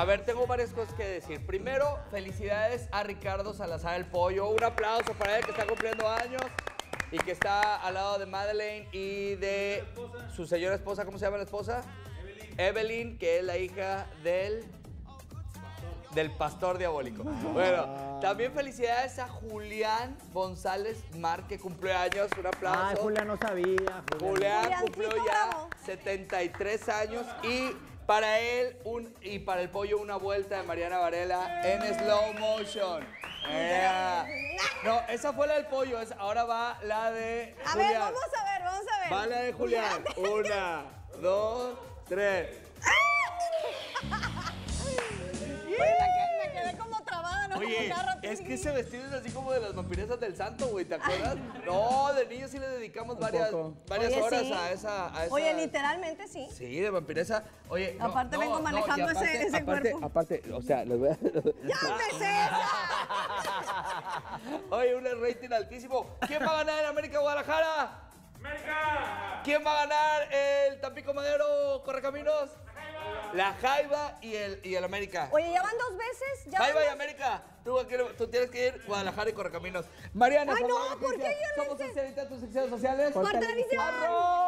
A ver, tengo varias cosas que decir. Primero, felicidades a Ricardo Salazar el Pollo. Un aplauso para él que está cumpliendo años y que está al lado de Madeleine y de su señora esposa. ¿Cómo se llama la esposa? Evelyn, que es la hija del del pastor diabólico. Bueno, también felicidades a Julián González Mar, que cumplió años. Un aplauso. Ay, Julián no sabía. Julián cumplió ya bravo. 73 años y para él un, y para el pollo una vuelta de Mariana Varela en slow motion. No, esa fue la del pollo, es- ahora va la de A Julián. ver, vamos a ver, vamos a ver. Va la de Julián. Una, dos, tres. Es que ese vestido es así como de las vampiresas del santo, güey, ¿te acuerdas? No, de niños sí le dedicamos varias, varias Oye, horas sí. a esa, a esa- Oye, literalmente sí. Sí, de vampiresa. Oye, no, Aparte no, vengo no, manejando aparte- ese- ese aparte- cuerpo. Aparte, o sea, les voy a... ¡Ya empecé! Oye, un rating altísimo. ¿Quién va a ganar en América Guadalajara? ¡América! ¿Quién va a ganar el Tampico Madero Correcaminos? La Jaiba y el, y el América. Oye, ya van dos veces. Ya Jaiba van y dos- América. Tú, aquí- tú tienes que ir Guadalajara y Correcaminos. Mariana, Ay, por no, ¿por qué yo no Somos en tus secciones sociales. Alicia. ¡Arroz!